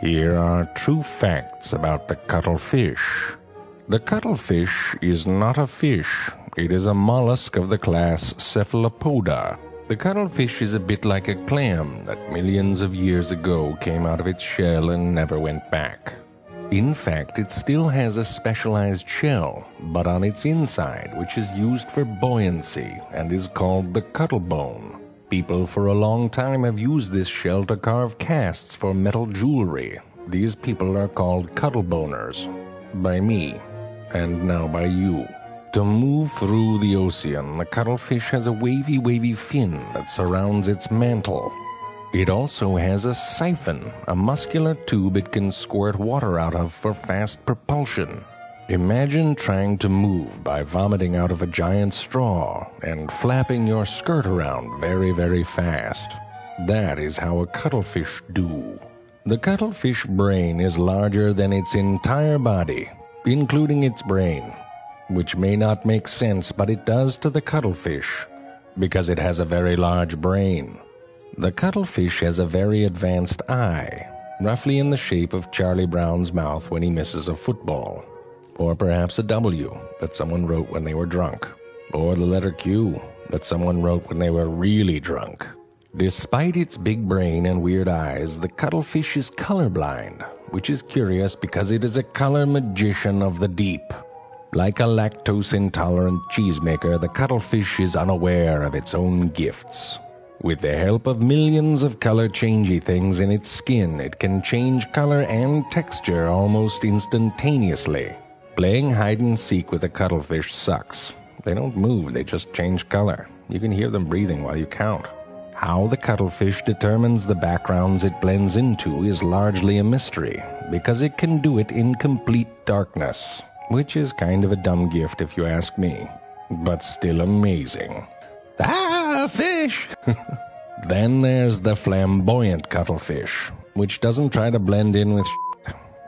Here are true facts about the cuttlefish. The cuttlefish is not a fish. It is a mollusk of the class Cephalopoda. The cuttlefish is a bit like a clam that millions of years ago came out of its shell and never went back. In fact, it still has a specialized shell, but on its inside, which is used for buoyancy and is called the cuttlebone. People for a long time have used this shell to carve casts for metal jewelry. These people are called cuttleboners. By me, and now by you. To move through the ocean, the cuttlefish has a wavy, wavy fin that surrounds its mantle. It also has a siphon, a muscular tube it can squirt water out of for fast propulsion. Imagine trying to move by vomiting out of a giant straw and flapping your skirt around very, very fast. That is how a cuttlefish do. The cuttlefish brain is larger than its entire body, including its brain, which may not make sense, but it does to the cuttlefish because it has a very large brain. The cuttlefish has a very advanced eye, roughly in the shape of Charlie Brown's mouth when he misses a football or perhaps a W that someone wrote when they were drunk, or the letter Q that someone wrote when they were really drunk. Despite its big brain and weird eyes, the cuttlefish is colorblind, which is curious because it is a color magician of the deep. Like a lactose intolerant cheesemaker, the cuttlefish is unaware of its own gifts. With the help of millions of color changey things in its skin, it can change color and texture almost instantaneously. Playing hide and seek with a cuttlefish sucks. They don't move, they just change color. You can hear them breathing while you count. How the cuttlefish determines the backgrounds it blends into is largely a mystery, because it can do it in complete darkness, which is kind of a dumb gift if you ask me, but still amazing. Ah, fish! then there's the flamboyant cuttlefish, which doesn't try to blend in with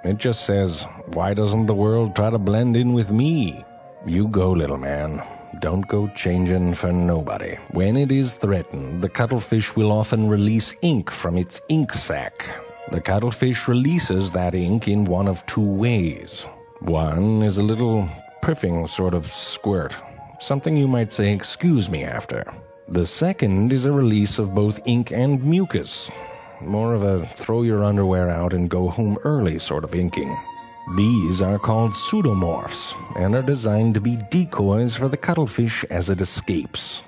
it just says, Why doesn't the world try to blend in with me? You go, little man. Don't go changing for nobody. When it is threatened, the cuttlefish will often release ink from its ink sac. The cuttlefish releases that ink in one of two ways. One is a little puffing sort of squirt, something you might say, excuse me after. The second is a release of both ink and mucus, more of a throw your underwear out and go home early sort of inking. These are called pseudomorphs and are designed to be decoys for the cuttlefish as it escapes.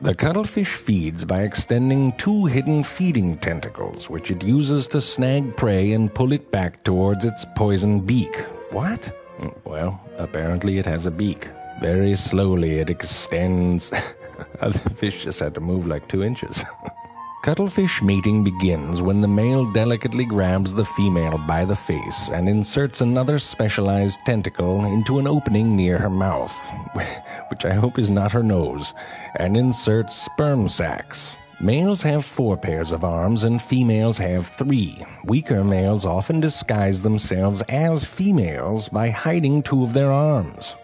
The cuttlefish feeds by extending two hidden feeding tentacles, which it uses to snag prey and pull it back towards its poison beak. What? Mm, well, apparently it has a beak. Very slowly it extends. the fish just had to move like two inches. Cuttlefish mating begins when the male delicately grabs the female by the face and inserts another specialized tentacle into an opening near her mouth, which I hope is not her nose, and inserts sperm sacs. Males have four pairs of arms and females have three. Weaker males often disguise themselves as females by hiding two of their arms.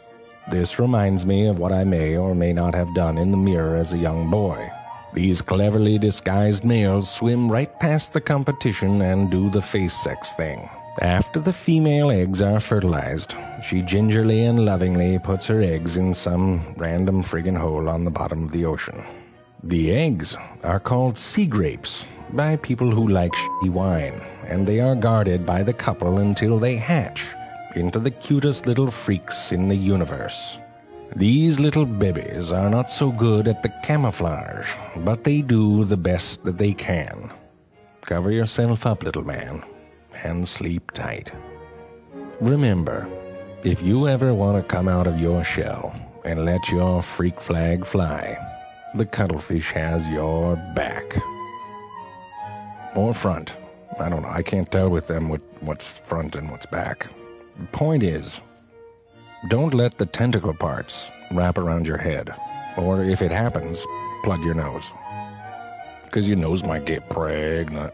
This reminds me of what I may or may not have done in the mirror as a young boy. These cleverly disguised males swim right past the competition and do the face sex thing. After the female eggs are fertilized, she gingerly and lovingly puts her eggs in some random friggin' hole on the bottom of the ocean. The eggs are called sea grapes by people who like shitty wine, and they are guarded by the couple until they hatch into the cutest little freaks in the universe. These little babies are not so good at the camouflage, but they do the best that they can. Cover yourself up, little man, and sleep tight. Remember, if you ever want to come out of your shell and let your freak flag fly, the cuttlefish has your back. Or front. I don't know. I can't tell with them what, what's front and what's back. Point is, don't let the tentacle parts wrap around your head. Or if it happens, plug your nose. Because your nose might get pregnant.